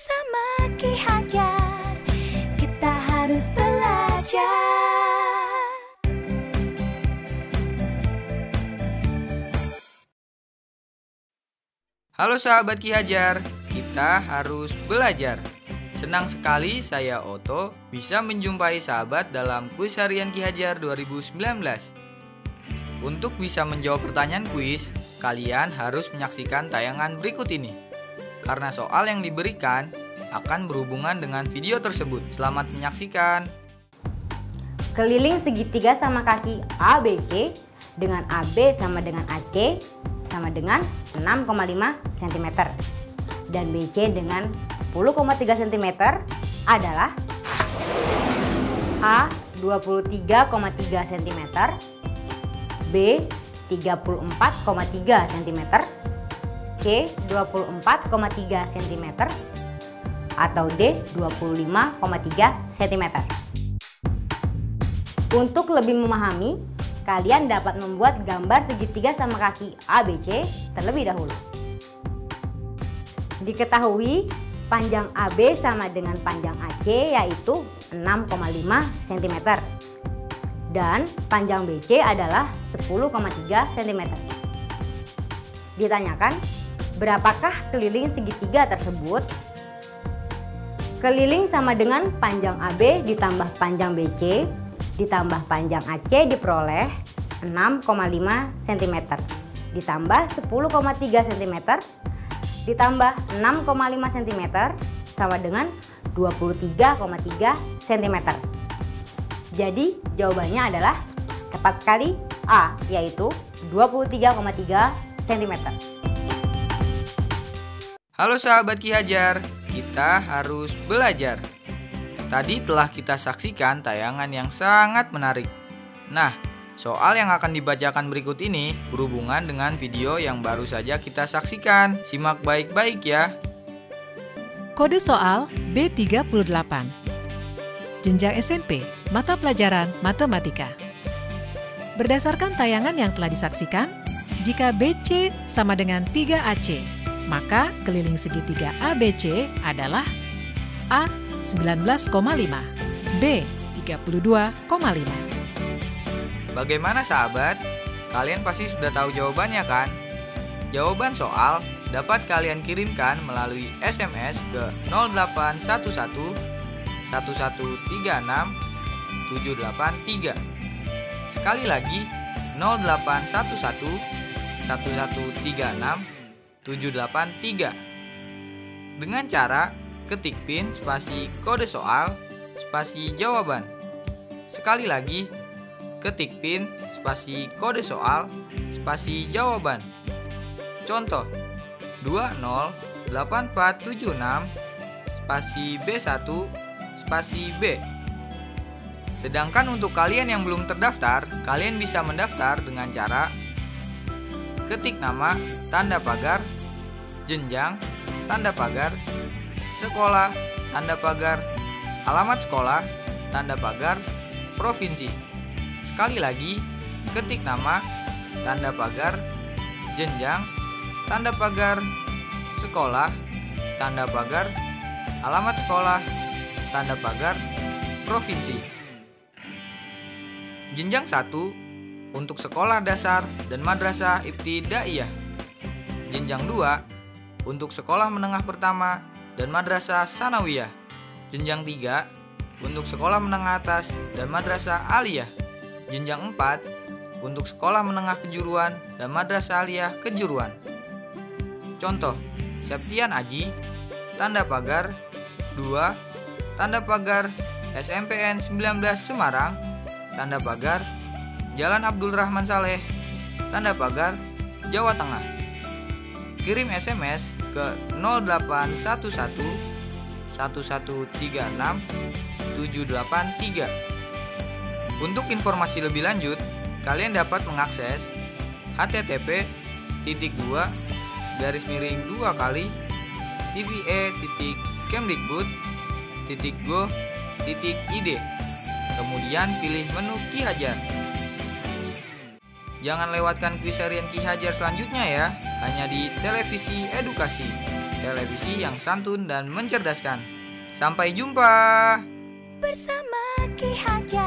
bersama Ki Hajar Kita harus belajar Halo sahabat Ki Hajar, kita harus belajar. Senang sekali saya Oto bisa menjumpai sahabat dalam kuis harian Ki Hajar 2019. Untuk bisa menjawab pertanyaan kuis, kalian harus menyaksikan tayangan berikut ini. Karena soal yang diberikan akan berhubungan dengan video tersebut. Selamat menyaksikan. Keliling segitiga sama kaki ABC dengan AB sama dengan AC sama dengan 6,5 cm dan BC dengan 10,3 cm adalah A 23,3 cm B 34,3 cm C 24,3 cm atau D 25,3 cm Untuk lebih memahami, kalian dapat membuat gambar segitiga sama kaki ABC terlebih dahulu. Diketahui panjang AB sama dengan panjang AC yaitu 6,5 cm dan panjang BC adalah 10,3 cm. Ditanyakan, berapakah keliling segitiga tersebut? Keliling sama dengan panjang AB ditambah panjang BC ditambah panjang AC diperoleh 6,5 cm ditambah 10,3 cm ditambah 6,5 cm sama dengan 23,3 cm. Jadi jawabannya adalah tepat sekali A yaitu 23,3 cm. Halo sahabat Ki Hajar, kita harus belajar. Tadi telah kita saksikan tayangan yang sangat menarik. Nah, soal yang akan dibacakan berikut ini berhubungan dengan video yang baru saja kita saksikan. Simak baik-baik ya. Kode soal B38 Jenjang SMP, mata pelajaran matematika Berdasarkan tayangan yang telah disaksikan, jika BC sama dengan 3AC, maka keliling segitiga ABC adalah A 19,5, B 32,5. Bagaimana sahabat? Kalian pasti sudah tahu jawabannya kan? Jawaban soal dapat kalian kirimkan melalui SMS ke 0811 1136 783. Sekali lagi 0811 1136 783. Dengan cara ketik pin spasi kode soal spasi jawaban. Sekali lagi, ketik pin spasi kode soal spasi jawaban. Contoh 208476 spasi B1 spasi B. Sedangkan untuk kalian yang belum terdaftar, kalian bisa mendaftar dengan cara ketik nama, tanda pagar, jenjang, tanda pagar, sekolah, tanda pagar, alamat sekolah, tanda pagar, provinsi. Sekali lagi, ketik nama, tanda pagar, jenjang, tanda pagar, sekolah, tanda pagar, alamat sekolah, tanda pagar, provinsi. Jenjang 1 untuk sekolah dasar dan madrasah ibtidaiyah. Jenjang 2 untuk sekolah menengah pertama dan Madrasah Sanawiyah. Jenjang 3 untuk sekolah menengah atas dan Madrasah Aliyah. Jenjang 4 untuk sekolah menengah kejuruan dan Madrasah Aliyah kejuruan. Contoh, Septian Aji, tanda pagar 2, tanda pagar SMPN 19 Semarang, tanda pagar Jalan Abdul Rahman Saleh, tanda pagar Jawa Tengah. Kirim SMS ke 0811 1136 783. Untuk informasi lebih lanjut, kalian dapat mengakses http titik dua garis miring dua kali tve titik kemdikbud titik go titik id kemudian pilih menu Ki Hajar Jangan lewatkan kuis harian Ki Hajar selanjutnya ya, hanya di Televisi Edukasi. Televisi yang santun dan mencerdaskan. Sampai jumpa bersama Ki Hajar.